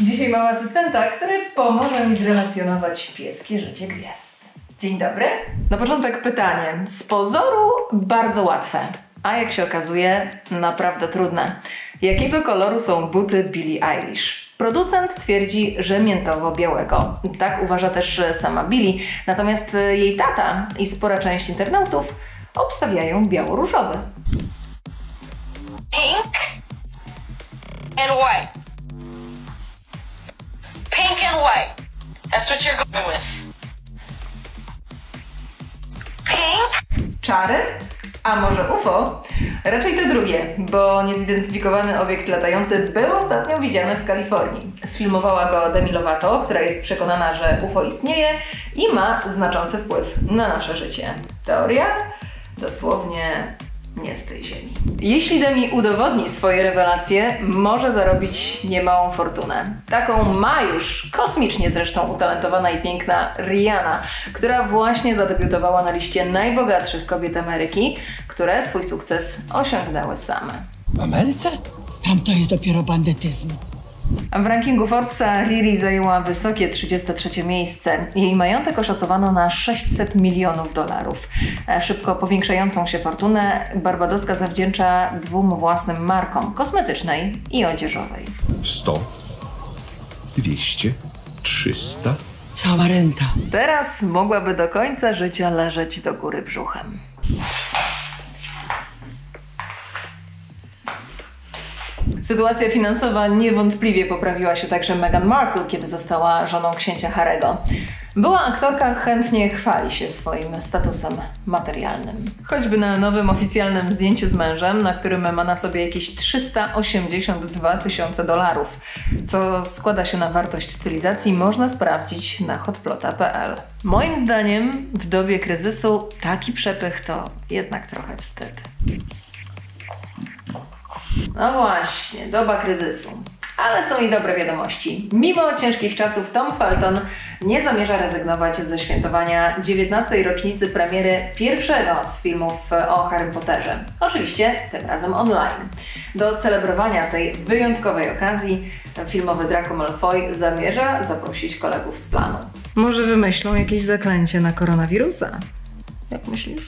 Dzisiaj mam asystenta, który pomoże mi zrelacjonować pieskie życie gwiazd. Dzień dobry. Na początek pytanie. Z pozoru bardzo łatwe, a jak się okazuje, naprawdę trudne. Jakiego koloru są buty Billie Eilish? Producent twierdzi, że miętowo-białego. Tak uważa też sama Billie, natomiast jej tata i spora część internautów obstawiają biało-różowy. pink and white. That's what you're going with. Pink Czary? A może UFO? Raczej te drugie, bo niezidentyfikowany obiekt latający był ostatnio widziany w Kalifornii. Sfilmowała go Demi Lovato, która jest przekonana, że UFO istnieje i ma znaczący wpływ na nasze życie. Teoria? Dosłownie nie z tej ziemi. Jeśli Demi udowodni swoje rewelacje, może zarobić niemałą fortunę. Taką ma już kosmicznie zresztą utalentowana i piękna Rihanna, która właśnie zadebiutowała na liście najbogatszych kobiet Ameryki, które swój sukces osiągnęły same. W Ameryce? Tam to jest dopiero bandytyzm. A W rankingu Forbesa Riri zajęła wysokie 33 miejsce. Jej majątek oszacowano na 600 milionów dolarów. E, Szybko powiększającą się fortunę Barbadoska zawdzięcza dwóm własnym markom kosmetycznej i odzieżowej. 100, 200, 300. Cała renta. Teraz mogłaby do końca życia leżeć do góry brzuchem. Sytuacja finansowa niewątpliwie poprawiła się także Meghan Markle, kiedy została żoną księcia Harego. Była aktorka chętnie chwali się swoim statusem materialnym. Choćby na nowym oficjalnym zdjęciu z mężem, na którym ma na sobie jakieś 382 tysiące dolarów, co składa się na wartość stylizacji, można sprawdzić na hotplota.pl. Moim zdaniem w dobie kryzysu taki przepych to jednak trochę wstyd. No właśnie, doba kryzysu. Ale są i dobre wiadomości. Mimo ciężkich czasów Tom Felton nie zamierza rezygnować ze świętowania 19. rocznicy premiery pierwszego z filmów o Harry Potterze. Oczywiście tym razem online. Do celebrowania tej wyjątkowej okazji filmowy Draco Malfoy zamierza zaprosić kolegów z planu. Może wymyślą jakieś zaklęcie na koronawirusa? Jak myślisz?